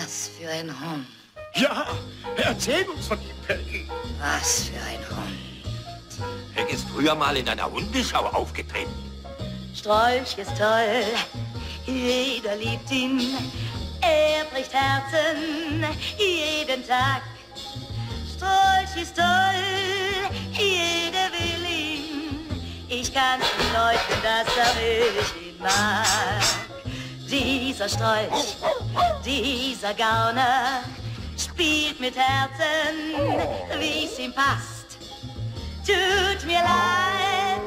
Was für ein Hund. Ja, erzähl uns von ihm, Peggy. Was für ein Hund. Er ist früher mal in einer Hundeschau aufgetreten. Strolch ist toll, jeder liebt ihn. Er bricht Herzen jeden Tag. Strolch ist toll, jeder will ihn. Ich kann nicht leugnen, dass er ich ihn mag. Dieser Strolch, dieser Gauner spielt mit Herzen, wie es ihm passt. Tut mir leid,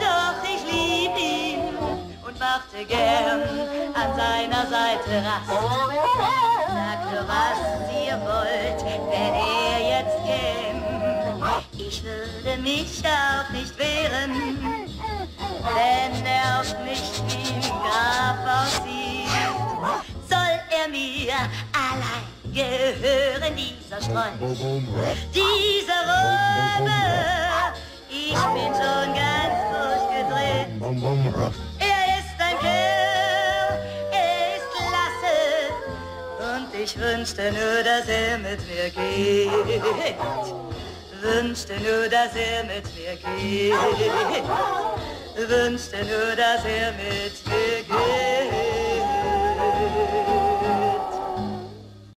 doch ich lieb ihn und machte gern an seiner Seite Rast. Sagt nur, was ihr wollt, wenn er jetzt käme. Ich würde mich auch nicht wehren, wenn er auch nicht wie mir allein gehören, dieser Strolch, dieser Röme. Ich bin schon ganz durchgedreht. Er ist ein Kerl, er ist klasse. Und ich wünschte nur, dass er mit mir geht. Wünschte nur, dass er mit mir geht. Wünschte nur, dass er mit mir geht.